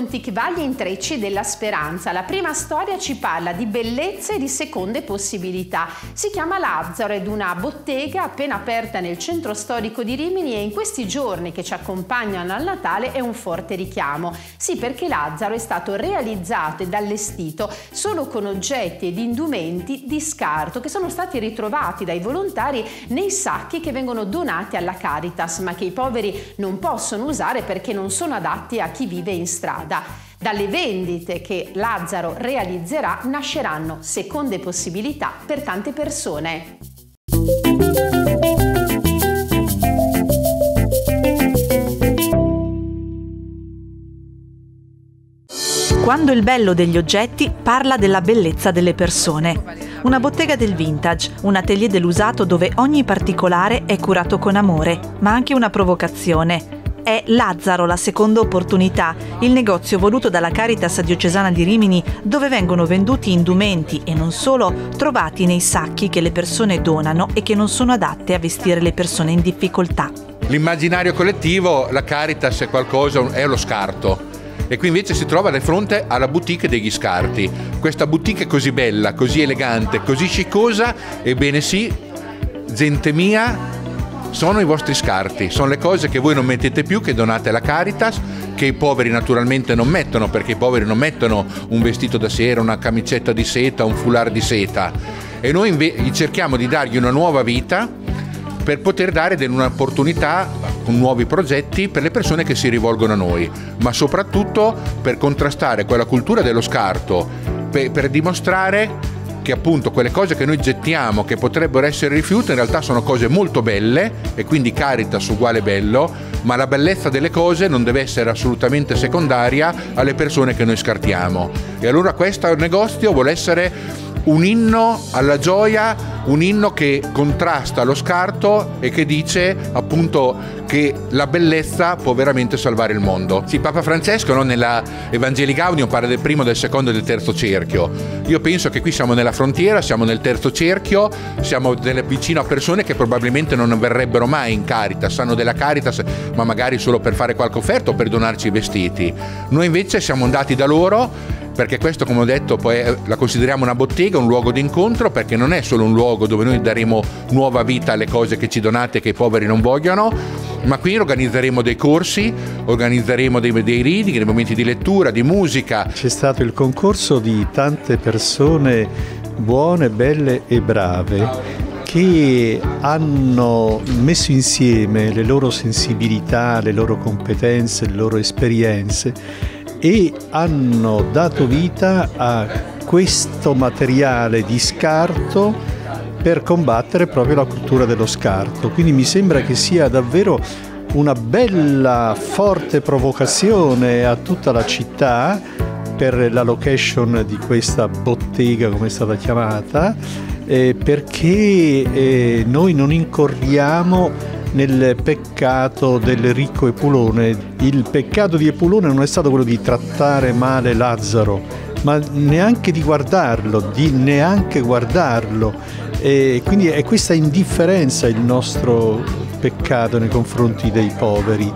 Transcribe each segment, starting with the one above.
con Tikva, gli intrecci della speranza. La prima storia ci parla di bellezza e di seconde possibilità. Si chiama Lazzaro ed una bottega appena aperta nel centro storico di Rimini e in questi giorni che ci accompagnano al Natale è un forte richiamo. Sì, perché Lazzaro è stato realizzato ed allestito solo con oggetti ed indumenti di scarto che sono stati ritrovati dai volontari nei sacchi che vengono donati alla Caritas, ma che i poveri non possono usare perché non sono adatti a chi vive in strada. Dalle vendite che Lazzaro realizzerà nasceranno seconde possibilità per tante persone. Quando il bello degli oggetti parla della bellezza delle persone. Una bottega del vintage, un atelier dell'usato dove ogni particolare è curato con amore, ma anche una provocazione è Lazzaro la seconda opportunità, il negozio voluto dalla Caritas diocesana di Rimini dove vengono venduti indumenti e non solo trovati nei sacchi che le persone donano e che non sono adatte a vestire le persone in difficoltà. L'immaginario collettivo, la Caritas è qualcosa, è lo scarto. E qui invece si trova di fronte alla boutique degli scarti. Questa boutique così bella, così elegante, così scicosa, ebbene sì, gente mia, sono i vostri scarti, sono le cose che voi non mettete più, che donate alla Caritas, che i poveri naturalmente non mettono, perché i poveri non mettono un vestito da sera, una camicetta di seta, un foulard di seta. E noi inve- cerchiamo di dargli una nuova vita per poter dare un'opportunità con nuovi progetti per le persone che si rivolgono a noi, ma soprattutto per contrastare quella cultura dello scarto, per, per dimostrare che appunto quelle cose che noi gettiamo che potrebbero essere rifiuti in realtà sono cose molto belle e quindi Caritas uguale bello, ma la bellezza delle cose non deve essere assolutamente secondaria alle persone che noi scartiamo. E allora questo negozio vuole essere un inno alla gioia, un inno che contrasta lo scarto e che dice appunto che la bellezza può veramente salvare il mondo. Sì, Papa Francesco no, nella Evangeli Gaudium parla del primo, del secondo e del terzo cerchio. Io penso che qui siamo nella frontiera, siamo nel terzo cerchio, siamo vicino a persone che probabilmente non verrebbero mai in Caritas, sanno della Caritas, ma magari solo per fare qualche offerta o per donarci i vestiti. Noi invece siamo andati da loro perché questo come ho detto poi la consideriamo una bottega, un luogo di incontro perché non è solo un luogo dove noi daremo nuova vita alle cose che ci donate che i poveri non vogliono, ma qui organizzeremo dei corsi, organizzeremo dei, dei reading, dei momenti di lettura, di musica. C'è stato il concorso di tante persone buone, belle e brave che hanno messo insieme le loro sensibilità, le loro competenze, le loro esperienze e hanno dato vita a questo materiale di scarto per combattere proprio la cultura dello scarto. Quindi mi sembra che sia davvero una bella, forte provocazione a tutta la città per la location di questa bottega, come è stata chiamata, eh, perché eh, noi non incorriamo nel peccato del ricco Epulone. Il peccato di Epulone non è stato quello di trattare male Lazzaro, ma neanche di guardarlo, di neanche guardarlo. E quindi è questa indifferenza il nostro peccato nei confronti dei poveri.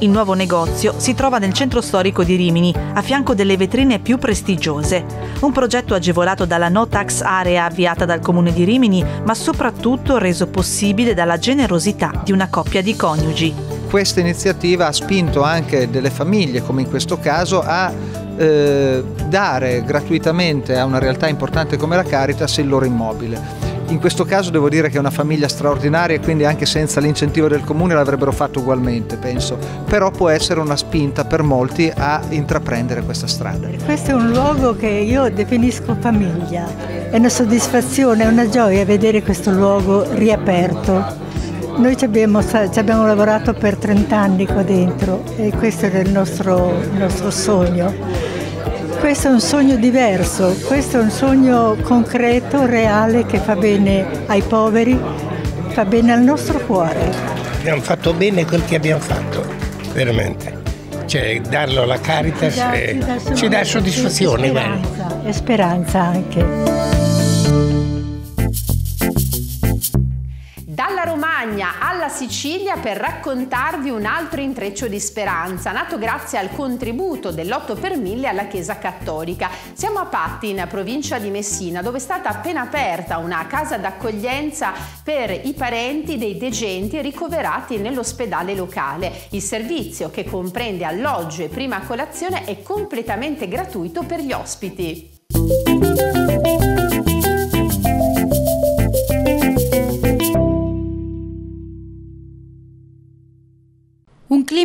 Il nuovo negozio si trova nel centro storico di Rimini, a fianco delle vetrine più prestigiose. Un progetto agevolato dalla No Tax Area avviata dal comune di Rimini, ma soprattutto reso possibile dalla generosità di una coppia di coniugi. Questa iniziativa ha spinto anche delle famiglie, come in questo caso, a eh, dare gratuitamente a una realtà importante come la Caritas il loro immobile. In questo caso devo dire che è una famiglia straordinaria e quindi anche senza l'incentivo del comune l'avrebbero fatto ugualmente, penso. Però può essere una spinta per molti a intraprendere questa strada. Questo è un luogo che io definisco famiglia. È una soddisfazione, è una gioia vedere questo luogo riaperto. Noi ci abbiamo, ci abbiamo, lavorato per 30 anni qua dentro e questo è il nostro, il nostro sogno questo è un sogno diverso, questo è un sogno concreto, reale, che fa bene ai poveri, fa bene al nostro cuore. Abbiamo fatto bene quel che abbiamo fatto, veramente. Cioè, darlo alla Caritas ci dà, eh, ci dà soddisfazione. E speranza, e speranza anche. Sicilia per raccontarvi un altro intreccio di speranza, nato grazie al contributo dell'8 per 1000 alla Chiesa Cattolica. Siamo a Patti, in provincia di Messina, dove è stata appena aperta una casa d'accoglienza per i parenti dei degenti ricoverati nell'ospedale locale. Il servizio, che comprende alloggio e prima colazione, è completamente gratuito per gli ospiti.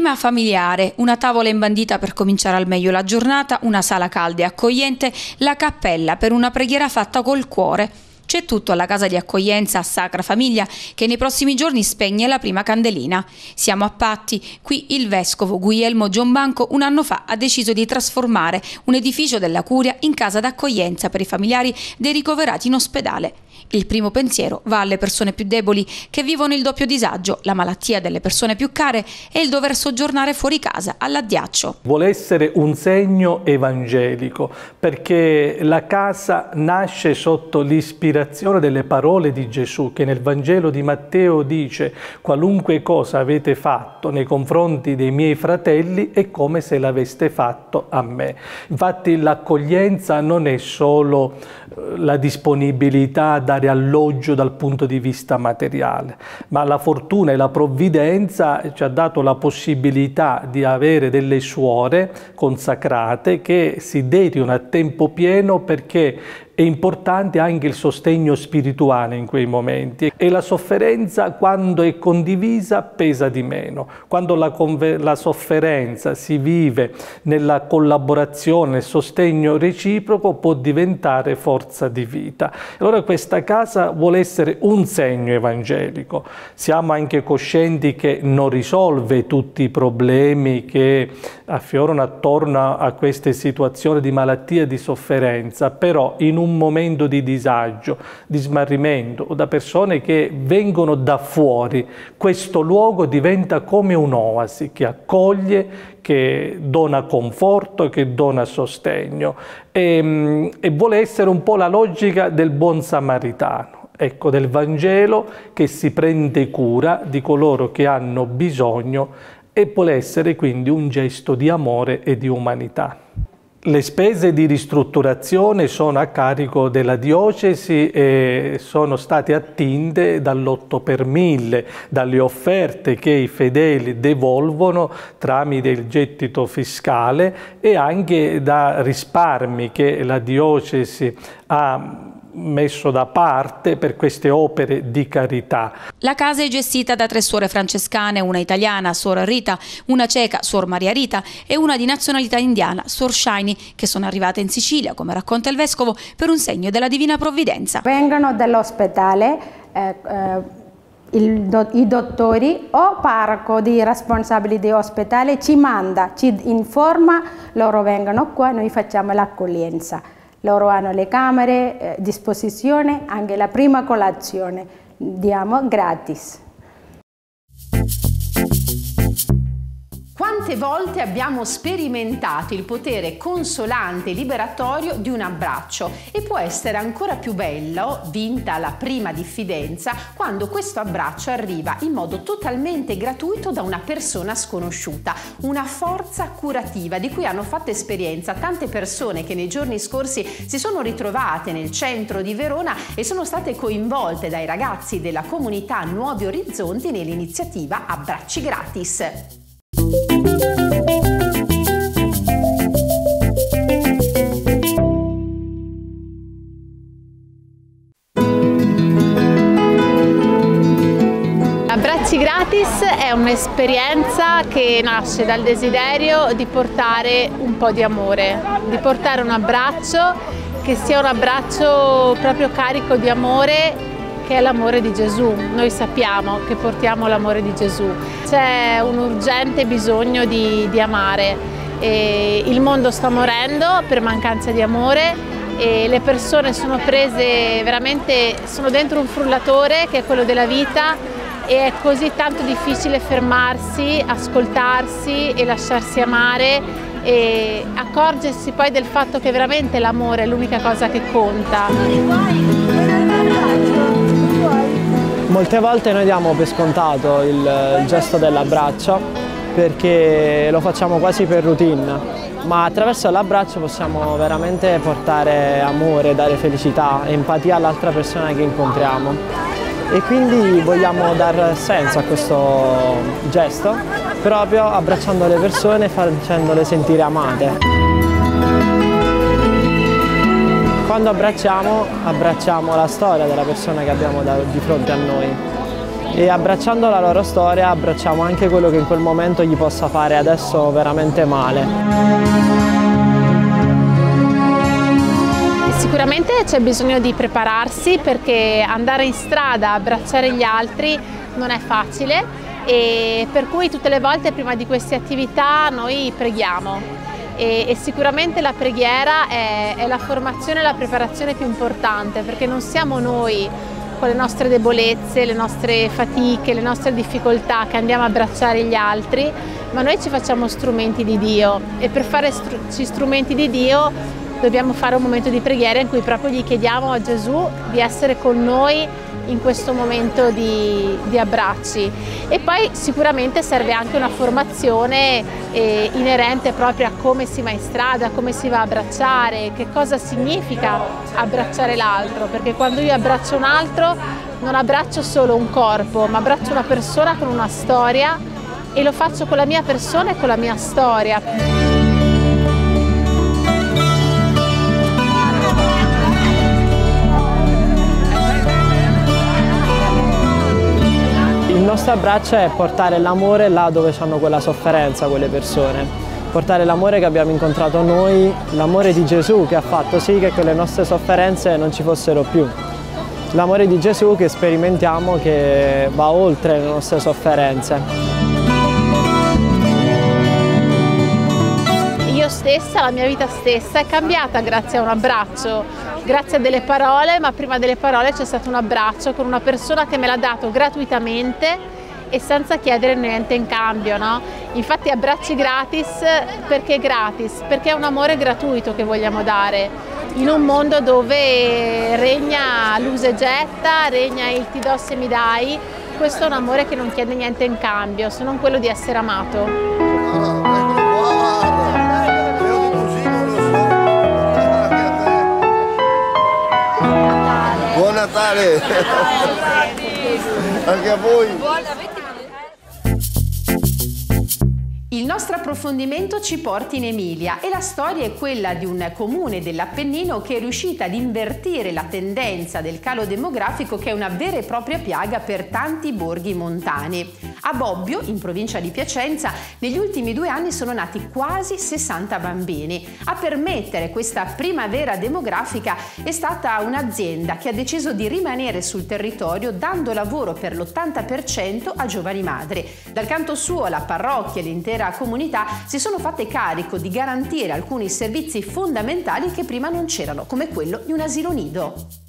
Clima familiare, una tavola imbandita per cominciare al meglio la giornata, una sala calda e accogliente, la cappella per una preghiera fatta col cuore. C'è tutto alla casa di accoglienza Sacra Famiglia che nei prossimi giorni spegne la prima candelina. Siamo a Patti, qui il vescovo Guglielmo Giombanco un anno fa ha deciso di trasformare un edificio della curia in casa d'accoglienza per i familiari dei ricoverati in ospedale. Il primo pensiero va alle persone più deboli che vivono il doppio disagio, la malattia delle persone più care e il dover soggiornare fuori casa, all'addiaccio. Vuole essere un segno evangelico perché la casa nasce sotto l'ispirazione delle parole di Gesù che nel Vangelo di Matteo dice qualunque cosa avete fatto nei confronti dei miei fratelli è come se l'aveste fatto a me. Infatti l'accoglienza non è solo la disponibilità da dare alloggio dal punto di vista materiale, ma la fortuna e la provvidenza ci ha dato la possibilità di avere delle suore consacrate che si dedicano a tempo pieno perché è importante anche il sostegno spirituale in quei momenti e la sofferenza quando è condivisa pesa di meno. Quando la, la sofferenza si vive nella collaborazione, nel sostegno reciproco può diventare forza di vita. Allora questa casa vuole essere un segno evangelico. Siamo anche coscienti che non risolve tutti i problemi che affiorano attorno a queste situazioni di malattia e di sofferenza, però in un un momento di disagio, di smarrimento o da persone che vengono da fuori, questo luogo diventa come un'oasi che accoglie, che dona conforto, che dona sostegno e, mm, e vuole essere un po' la logica del buon samaritano ecco, del Vangelo che si prende cura di coloro che hanno bisogno e vuole essere quindi un gesto di amore e di umanità. Le spese di ristrutturazione sono a carico della diocesi e sono state attinte dall'8 per 1000, dalle offerte che i fedeli devolvono tramite il gettito fiscale e anche da risparmi che la diocesi ha messo da parte per queste opere di carità. La casa è gestita da tre suore francescane, una italiana, Suor Rita, una ceca, Suor Maria Rita e una di nazionalità indiana, Suor Shiny, che sono arrivate in Sicilia, come racconta il vescovo, per un segno della Divina Provvidenza. Vengono dall'ospedale eh, eh, il, i dottori o parco di responsabili di ospedale ci manda, ci informa, loro vengono qua, noi facciamo l'accoglienza. Loro hanno le camere a eh, disposizione, anche la prima colazione, diamo gratis. Quante volte abbiamo sperimentato il potere consolante e liberatorio di un abbraccio e può essere ancora più bello, vinta la prima diffidenza, quando questo abbraccio arriva in modo totalmente gratuito da una persona sconosciuta, una forza curativa di cui hanno fatto esperienza tante persone che nei giorni scorsi si sono ritrovate nel centro di Verona e sono state coinvolte dai ragazzi della comunità Nuovi Orizzonti nell'iniziativa Abbracci Gratis. Gratis è un'esperienza che nasce dal desiderio di portare un po' di amore, di portare un abbraccio che sia un abbraccio proprio carico di amore che è l'amore di Gesù. Noi sappiamo che portiamo l'amore di Gesù. C'è un urgente bisogno di, di amare. E il mondo sta morendo per mancanza di amore e le persone sono prese veramente, sono dentro un frullatore che è quello della vita e è così tanto difficile fermarsi, ascoltarsi e lasciarsi amare e accorgersi poi del fatto che veramente l'amore è l'unica cosa che conta. Molte volte noi diamo per scontato il, gesto dell'abbraccio perché lo facciamo quasi per routine, ma attraverso l'abbraccio possiamo veramente portare amore, dare felicità, empatia all'altra persona che incontriamo. E quindi vogliamo dar senso a questo gesto proprio abbracciando le persone e facendole sentire amate. Quando abbracciamo, abbracciamo la storia della persona che abbiamo di fronte a noi e abbracciando la loro storia abbracciamo anche quello che in quel momento gli possa fare adesso veramente male. Sicuramente c'è bisogno di prepararsi perché andare in strada a abbracciare gli altri non è facile e per cui tutte le volte prima di queste attività noi preghiamo. E, e sicuramente la preghiera è, è la formazione e la preparazione più importante perché non siamo noi con le nostre debolezze, le nostre fatiche, le nostre difficoltà che andiamo a abbracciare gli altri, ma noi ci facciamo strumenti di Dio. E per farci strumenti di Dio dobbiamo fare un momento di preghiera in cui proprio gli chiediamo a Gesù di essere con noi in questo momento di, di abbracci e poi sicuramente serve anche una formazione eh, inerente proprio a come si va in strada, come si va a abbracciare, che cosa significa abbracciare l'altro, perché quando io abbraccio un altro non abbraccio solo un corpo, ma abbraccio una persona con una storia e lo faccio con la mia persona e con la mia storia. Nostro abbraccio è portare l'amore là dove hanno quella sofferenza quelle persone, portare l'amore che abbiamo incontrato noi, l'amore di Gesù che ha fatto sì che quelle nostre sofferenze non ci fossero più. L'amore di Gesù che sperimentiamo che va oltre le nostre sofferenze. Io stessa, la mia vita stessa è cambiata grazie a un abbraccio grazie a delle parole, ma prima delle parole c'è stato un abbraccio con una persona che me l'ha dato gratuitamente e senza chiedere niente in cambio, no? Infatti abbracci gratis perché gratis? Perché è un amore gratuito che vogliamo dare in un mondo dove regna l'usa e getta, regna il ti do se mi dai, questo è un amore che non chiede niente in cambio, se non quello di essere amato. Natale! Anche a voi! Il nostro approfondimento ci porta in Emilia e la storia è quella di un comune dell'Appennino che è riuscita ad invertire la tendenza del calo demografico che è una vera e propria piaga per tanti borghi montani. A Bobbio, in provincia di Piacenza, negli ultimi due anni sono nati quasi 60 bambini. A permettere questa primavera demografica è stata un'azienda che ha deciso di rimanere sul territorio dando lavoro per l'80% a giovani madri. Dal canto suo la parrocchia e l'intera comunità si sono fatte carico di garantire alcuni servizi fondamentali che prima non c'erano, come quello di un asilo nido.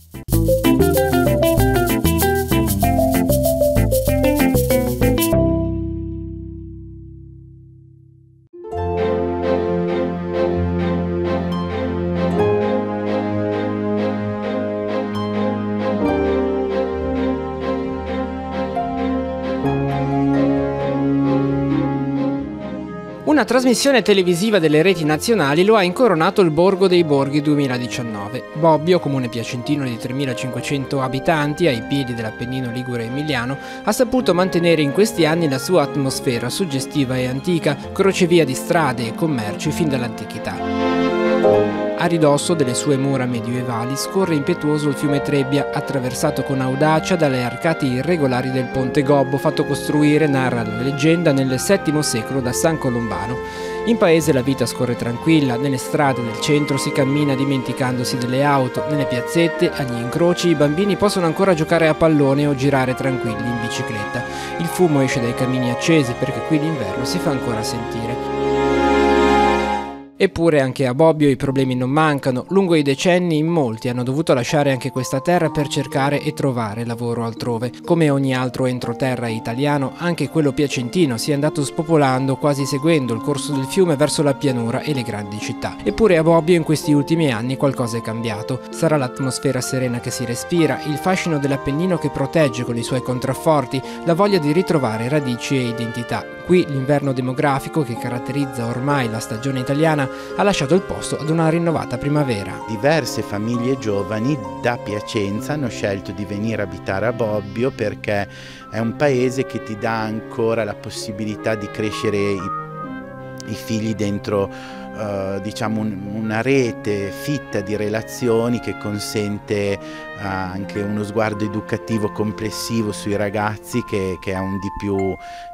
Una trasmissione televisiva delle reti nazionali lo ha incoronato il Borgo dei Borghi 2019. Bobbio, comune piacentino di 3.500 abitanti ai piedi dell'Appennino Ligure Emiliano, ha saputo mantenere in questi anni la sua atmosfera suggestiva e antica, crocevia di strade e commerci fin dall'antichità. A ridosso delle sue mura medievali scorre impetuoso il fiume Trebbia, attraversato con audacia dalle arcate irregolari del Ponte Gobbo, fatto costruire, narra la leggenda, nel VII secolo da San Colombano. In paese la vita scorre tranquilla, nelle strade del centro si cammina dimenticandosi delle auto, nelle piazzette, agli incroci i bambini possono ancora giocare a pallone o girare tranquilli in bicicletta. Il fumo esce dai camini accesi perché qui l'inverno si fa ancora sentire. Eppure anche a Bobbio i problemi non mancano. Lungo i decenni in molti hanno dovuto lasciare anche questa terra per cercare e trovare lavoro altrove. Come ogni altro entroterra italiano, anche quello piacentino si è andato spopolando quasi seguendo il corso del fiume verso la pianura e le grandi città. Eppure a Bobbio in questi ultimi anni qualcosa è cambiato. Sarà l'atmosfera serena che si respira, il fascino dell'Appennino che protegge con i suoi contrafforti, la voglia di ritrovare radici e identità. Qui l'inverno demografico che caratterizza ormai la stagione italiana ha lasciato il posto ad una rinnovata primavera. Diverse famiglie giovani da Piacenza hanno scelto di venire a abitare a Bobbio perché è un paese che ti dà ancora la possibilità di crescere i, i figli dentro Uh, diciamo un, una rete fitta di relazioni che consente uh, anche uno sguardo educativo complessivo sui ragazzi che, che, è un di più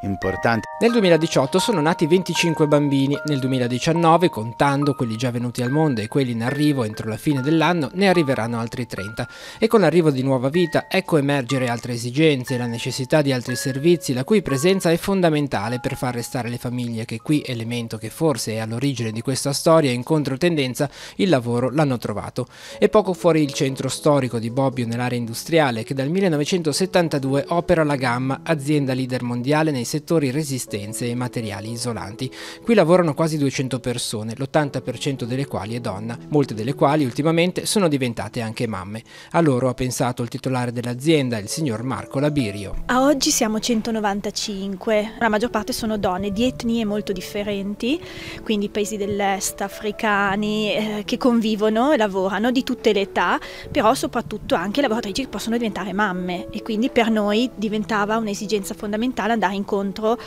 importante. Nel 2018 sono nati 25 bambini, nel 2019, contando quelli già venuti al mondo e quelli in arrivo entro la fine dell'anno, ne arriveranno altri 30. E con l'arrivo di nuova vita ecco emergere altre esigenze, la necessità di altri servizi, la cui presenza è fondamentale per far restare le famiglie che qui, elemento che forse è all'origine di questa storia in controtendenza, il lavoro l'hanno trovato. E poco fuori il centro storico di Bobbio nell'area industriale che dal 1972 opera la Gamma, azienda leader mondiale nei settori resistenze e materiali isolanti. Qui lavorano quasi 200 persone, l'80% delle quali è donna, molte delle quali ultimamente sono diventate anche mamme. A loro ha pensato il titolare dell'azienda, il signor Marco Labirio. A oggi siamo 195, la maggior parte sono donne di etnie molto differenti, quindi paesi dell'est, africani, eh, che convivono e lavorano di tutte le età, però soprattutto anche lavoratrici che possono diventare mamme. E quindi per noi diventava un'esigenza fondamentale andare incontro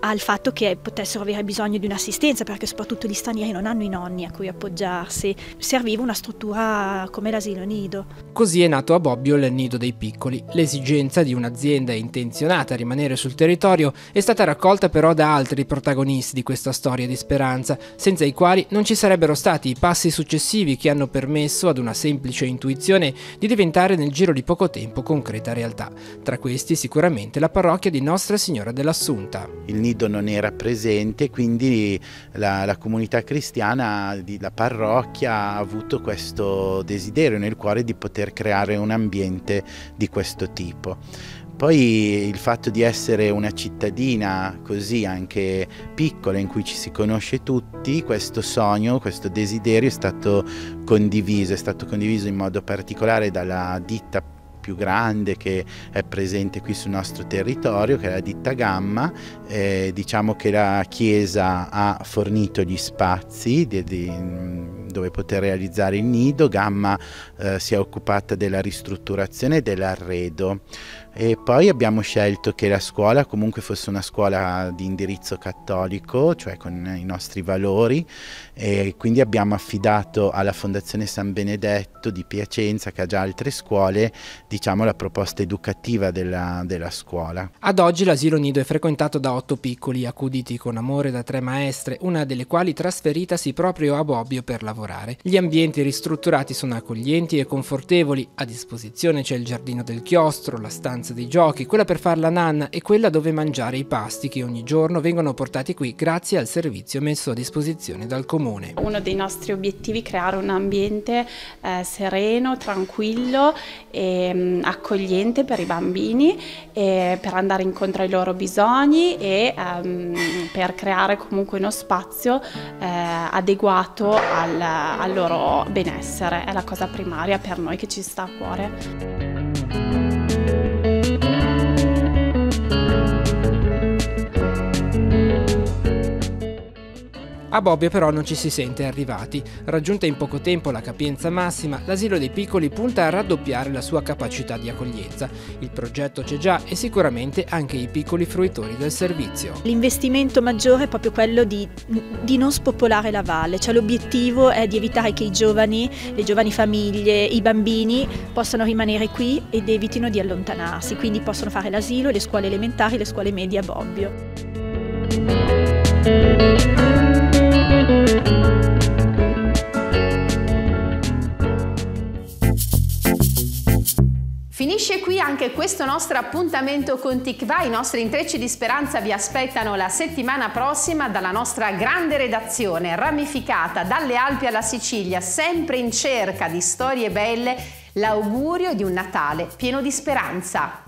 al fatto che potessero avere bisogno di un'assistenza, perché soprattutto gli stranieri non hanno i nonni a cui appoggiarsi. Serviva una struttura come l'asilo nido. Così è nato a Bobbio il Nido dei Piccoli. L'esigenza di un'azienda intenzionata a rimanere sul territorio è stata raccolta però da altri protagonisti di questa storia di speranza, senza i quali non ci sarebbero stati i passi successivi che hanno permesso ad una semplice intuizione di diventare nel giro di poco tempo concreta realtà. Tra questi sicuramente la parrocchia di Nostra Signora dell'Assunta. Il nido non era presente, quindi la, la comunità cristiana, la parrocchia ha avuto questo desiderio nel cuore di poter creare un ambiente di questo tipo. Poi il fatto di essere una cittadina così anche piccola in cui ci si conosce tutti, questo sogno, questo desiderio è stato condiviso, è stato condiviso in modo particolare dalla ditta più grande che è presente qui sul nostro territorio, che è la ditta Gamma. Eh, diciamo che la Chiesa ha fornito gli spazi di, di, dove poter realizzare il nido, Gamma eh, si è occupata della ristrutturazione e dell'arredo. E poi abbiamo scelto che la scuola comunque fosse una scuola di indirizzo cattolico, cioè con i nostri valori, e quindi abbiamo affidato alla Fondazione San Benedetto di Piacenza, che ha già altre scuole, diciamo la proposta educativa della, della scuola. Ad oggi l'asilo nido è frequentato da otto piccoli, accuditi con amore da tre maestre, una delle quali trasferitasi proprio a Bobbio per lavorare. Gli ambienti ristrutturati sono accoglienti e confortevoli, a disposizione c'è il giardino del chiostro, la stanza dei giochi, quella per far la nanna e quella dove mangiare i pasti che ogni giorno vengono portati qui grazie al servizio messo a disposizione dal comune. Uno dei nostri obiettivi è creare un ambiente eh, sereno, tranquillo e mh, mm, accogliente per i bambini per andare incontro ai loro bisogni e um, per creare comunque uno spazio eh, adeguato al, al loro benessere. È la cosa primaria per noi che ci sta a cuore. A Bobbio però non ci si sente arrivati. Raggiunta in poco tempo la capienza massima, l'asilo dei piccoli punta a raddoppiare la sua capacità di accoglienza. Il progetto c'è già e sicuramente anche i piccoli fruitori del servizio. L'investimento maggiore è proprio quello di, di non spopolare la valle, cioè l'obiettivo è di evitare che i giovani, le giovani famiglie, i bambini possano rimanere qui ed evitino di allontanarsi, quindi possono fare l'asilo, le scuole elementari, le scuole medie a Bobbio. Finisce qui anche questo nostro appuntamento con Tikva. I nostri intrecci di speranza vi aspettano la settimana prossima dalla nostra grande redazione, ramificata dalle Alpi alla Sicilia, sempre in cerca di storie belle. L'augurio di un Natale pieno di speranza.